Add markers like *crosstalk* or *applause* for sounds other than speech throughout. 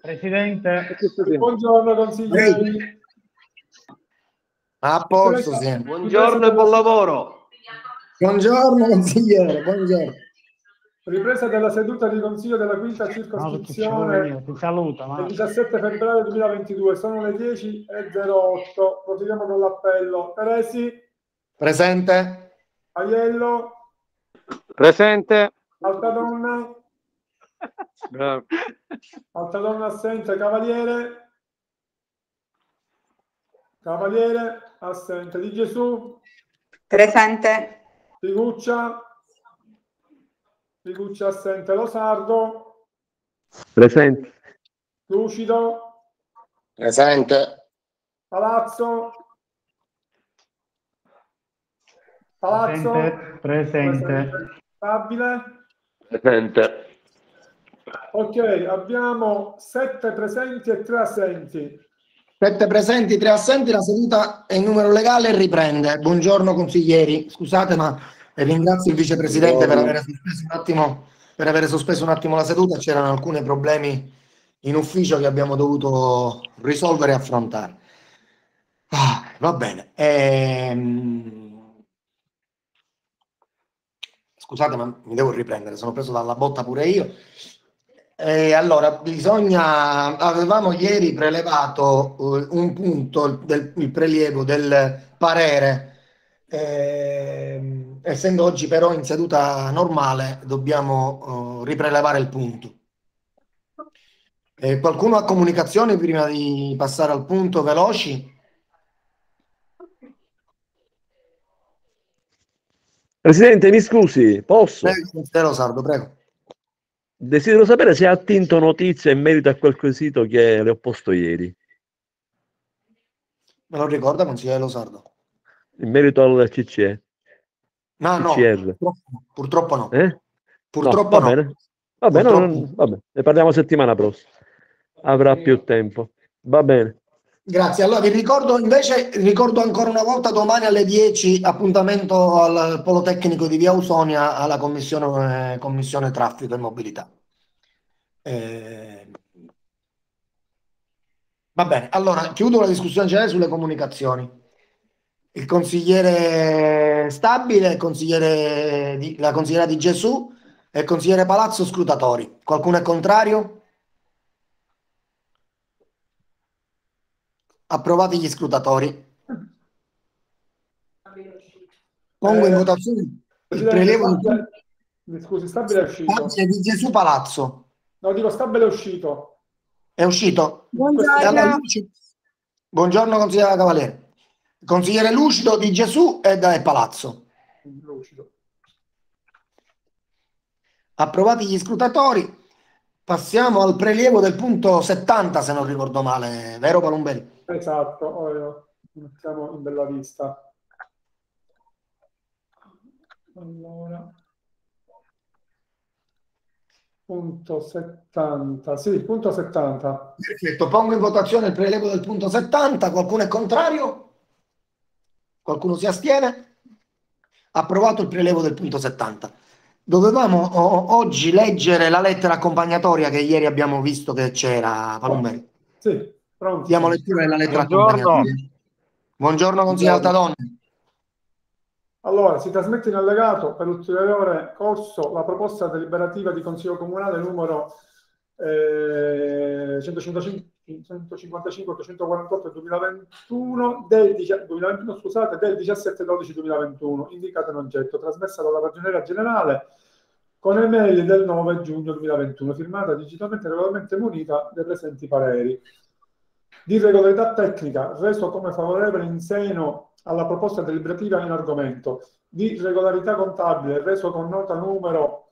Presidente. Buongiorno consiglieri. A posto, sì. Buongiorno e buon lavoro. Buongiorno consigliere, buongiorno. Ripresa della seduta di consiglio della quinta circoscrizione No, ti saluta, ma 17 febbraio 2022. Sono le 10.08. Proseguiamo con l'appello. Teresi, Presente? Aiello, Presente. Altadonna, Bravo. Altadonna assente, Cavaliere, Cavaliere assente, Di Gesù, Presente. Figuccia, Figuccia assente, Losardo, Presente. Lucido, Presente. Palazzo, Palazzo, presente, presente. Stabile. Presente. Ok, abbiamo sette presenti e tre assenti. Sette presenti, tre assenti, la seduta è in numero legale e riprende. Buongiorno consiglieri, scusate ma ringrazio il vicepresidente per aver sospeso un attimo, per aver sospeso un attimo la seduta, c'erano alcuni problemi in ufficio che abbiamo dovuto risolvere e affrontare. Ah, va bene. Ehm, Scusate, ma mi devo riprendere, sono preso dalla botta pure io. Eh, allora, bisogna, avevamo ieri prelevato eh, un punto del il prelievo del parere, eh, essendo oggi però in seduta normale, dobbiamo eh, riprelevare il punto. Eh, qualcuno ha comunicazioni prima di passare al punto veloci? Presidente, mi scusi, posso? Prego, Sardo, prego. Desidero sapere se ha attinto notizia in merito a quel quesito che le ho posto ieri, Me lo ricorda, consigliere Losardo? in merito al CCE. No, no, CCR. purtroppo, purtroppo no. Eh? Purtroppo va no. bene. Va bene, non- vabbè, ne parliamo settimana prossima. Avrà più tempo. Va bene. Grazie. Allora vi ricordo invece, ricordo ancora una volta domani alle 10 appuntamento al Polo Tecnico di Via Ausonia alla Commissione, commissione Traffico e Mobilità. Eh, va bene, allora chiudo la discussione generale sulle comunicazioni. Il consigliere Stabile, il consigliere di- la consigliera Di Gesù e il consigliere Palazzo scrutatori. Qualcuno è contrario? Approvati gli scrutatori. Pongo in Eh, votazione il prelievo di scusi, Stabile è uscito. Stabile di Gesù Palazzo. No, dico Stabile è uscito. È uscito? Buongiorno. Buongiorno consigliere Cavaliere. Consigliere Lucido di Gesù e da Palazzo. Lucido. Approvati gli scrutatori. Passiamo al prelievo del punto 70, se non ricordo male, vero Palumbelli? Esatto, ora mettiamo in bella vista. Allora, punto 70, sì, punto 70. Perfetto, pongo in votazione il prelievo del punto 70. Qualcuno è contrario? Qualcuno si astiene? Approvato il prelievo del punto 70. Dovevamo o- oggi leggere la lettera accompagnatoria che ieri abbiamo visto che c'era, Palumbelli. Sì, pronto. Diamo lettura della lettera Buongiorno. Buongiorno consigliere Altadonna. Allora, si trasmette in allegato per ulteriore corso la proposta deliberativa di Consiglio Comunale numero eh, 155 148 2021 del, dicia- 2021, scusate, del 17 12 2021 indicata in oggetto trasmessa dalla Ragioneria Generale con email del 9 giugno 2021 firmata digitalmente e regolarmente munita dei presenti pareri di regolarità tecnica reso come favorevole in seno alla proposta deliberativa in argomento di regolarità contabile reso con nota numero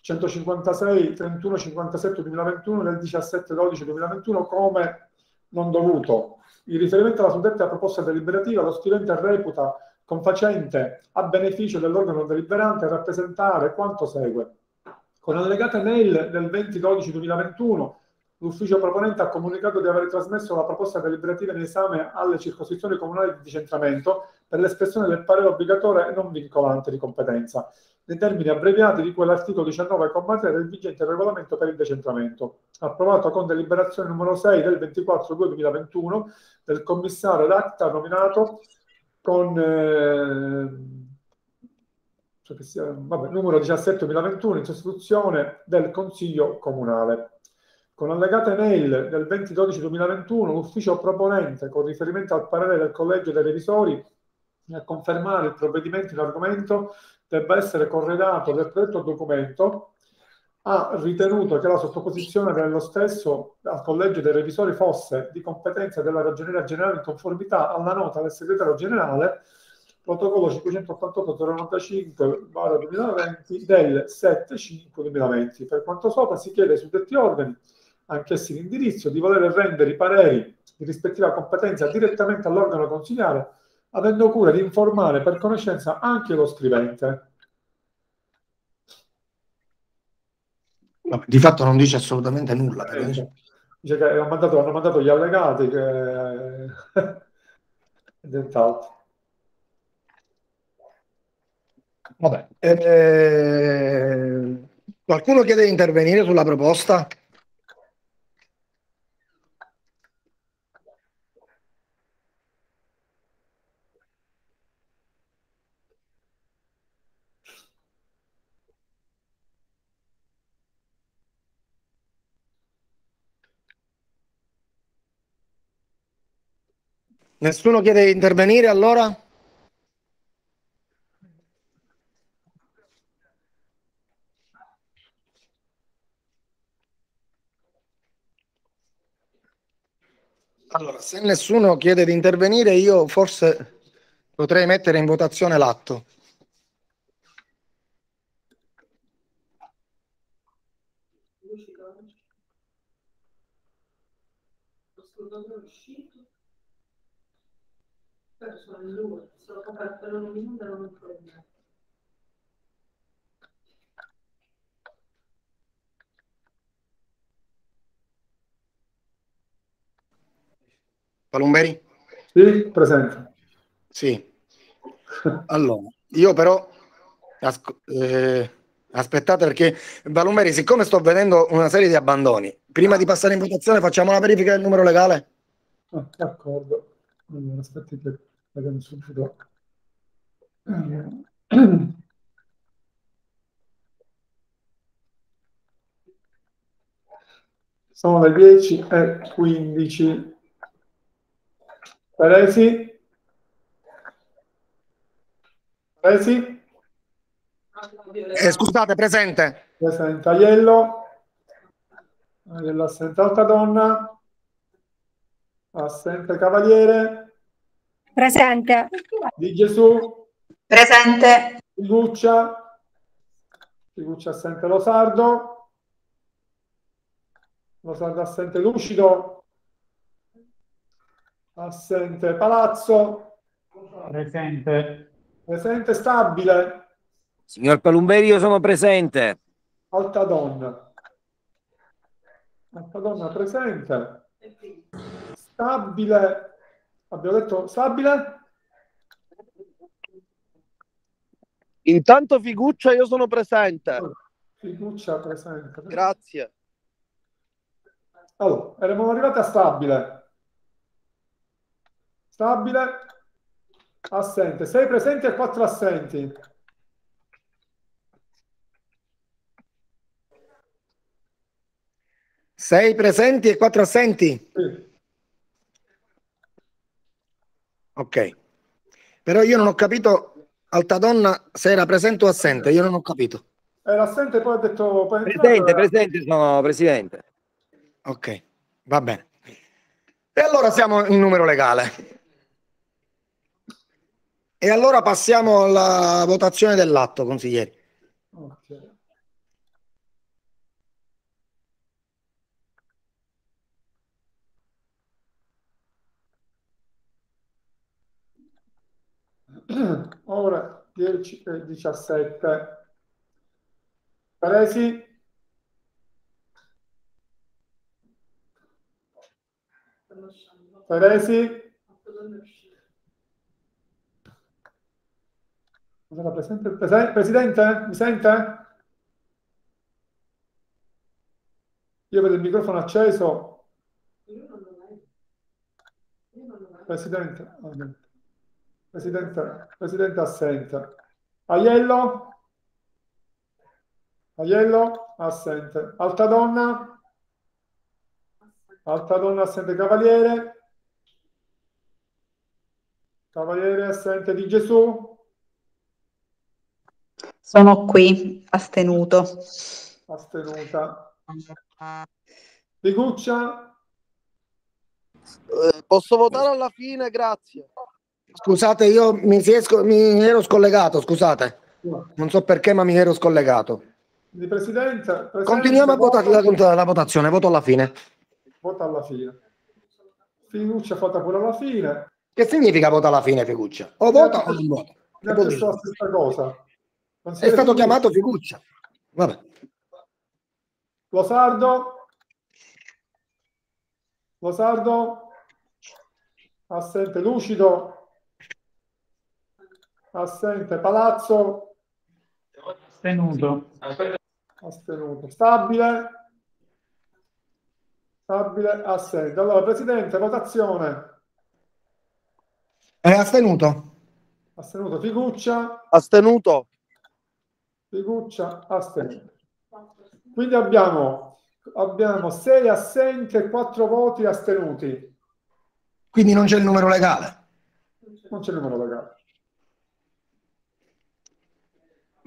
156 31 57 2021 del 17 12 2021 come non dovuto. In riferimento alla suddetta proposta deliberativa, lo scrivente reputa confacente a beneficio dell'organo deliberante rappresentare quanto segue. Con allegata mail del 20 12 2021 l'ufficio proponente ha comunicato di aver trasmesso la proposta deliberativa in esame alle circoscrizioni comunali di decentramento per l'espressione del parere obbligatorio e non vincolante di competenza. nei termini abbreviati di quell'articolo 19,3 del vigente regolamento per il decentramento, approvato con deliberazione numero 6 del 24-2-2021 del commissario d'acta nominato con eh, cioè sia, vabbè, numero 17-2021 in sostituzione del Consiglio Comunale. Con allegate mail del 20-12-2021 l'ufficio proponente, con riferimento al parere del Collegio dei Revisori, a confermare il provvedimento in argomento debba essere corredato del predetto documento, ha ritenuto che la sottoposizione dello stesso al Collegio dei Revisori fosse di competenza della Ragioneria Generale in conformità alla nota del Segretario Generale protocollo 588-095-2020 del 7-5-2020. Per quanto sopra si chiede ai suddetti organi anch'essi l'indirizzo, di voler rendere i pareri di rispettiva competenza direttamente all'organo consigliare, avendo cura di informare per conoscenza anche lo scrivente. Di fatto non dice assolutamente nulla. Dice, dice che hanno mandato, hanno mandato gli allegati che... *laughs* nient'altro. Vabbè. Eh, qualcuno chiede di intervenire sulla proposta? Nessuno chiede di intervenire allora? Allora, se nessuno chiede di intervenire, io forse potrei mettere in votazione l'atto. Palumberi? Sì, presente. Sì. *laughs* Allora, io però asco- eh, aspettate perché Palumberi, siccome sto vedendo una serie di abbandoni, prima di passare in votazione facciamo una verifica del numero legale? Ah, d'accordo. Allora, aspetti che vediamo subito. Eh, Sono le 10 e 15. Peresi? Peresi? Eh, scusate, presente. Presente Aiello. Aiello assente Alta Donna. Assente Cavaliere. Presente. Di Gesù. Presente. Figuccia. Figuccia assente Losardo. Losardo assente Lucido. Assente Palazzo. Presente. Presente Stabile. Signor Palumberi, io sono presente. Alta Donna. Alta Donna presente. Stabile. Abbiamo detto stabile? Intanto Figuccia io sono presente. Figuccia presente. Grazie. Allora, eravamo arrivati a stabile. Stabile. Assente. 6 presenti e 4 assenti. Sei presenti e quattro assenti? Sì. Ok. Però io non ho capito, Altadonna, se era presente o assente. Io non ho capito. Era assente poi ha detto... poi Presente, era- presente, sono presidente. Ok, va bene. E allora siamo in numero legale. E allora passiamo alla votazione dell'atto, consiglieri. Ok. Ora 10 e 17. Presi? Presi? Presidente, mi sente? Io vedo il microfono acceso. Presidente, no. Presidente, Presidente assente. Aiello? Aiello? Assente. Alta donna? Alta donna assente. Cavaliere? Cavaliere assente. Di Gesù? Sono qui, astenuto. Astenuta. Figuccia? Eh, Posso votare alla fine, grazie. Scusate, io mi, si è sco- mi ero scollegato, scusate. Non so perché, ma mi ero scollegato. Di Presidente? Presidente, Continuiamo a voto- votare la, la votazione, voto alla fine. Vota alla fine. Figuccia fatta pure alla fine. Che significa vota alla fine, Figuccia? O vota o non vota. Chiesto la stessa cosa. È stato Figuccia. chiamato Figuccia. Vabbè. Losardo? Losardo? Assente. Lucido? Assente. Palazzo? Astenuto. Astenuto. Stabile? Stabile? Assente. Allora, Presidente, votazione. È astenuto. Astenuto. Figuccia? Astenuto. Figuccia? Astenuto. Quindi abbiamo, abbiamo 6 assenti e 4 voti astenuti. Quindi non c'è il numero legale. Non c'è il numero legale.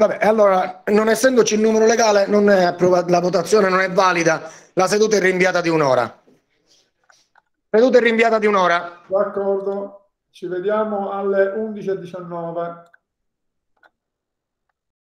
Vabbè, allora, non essendoci il numero legale, approva- la votazione non è valida. La seduta è rinviata di un'ora. Seduta è rinviata di un'ora. D'accordo. Ci vediamo alle 11.19.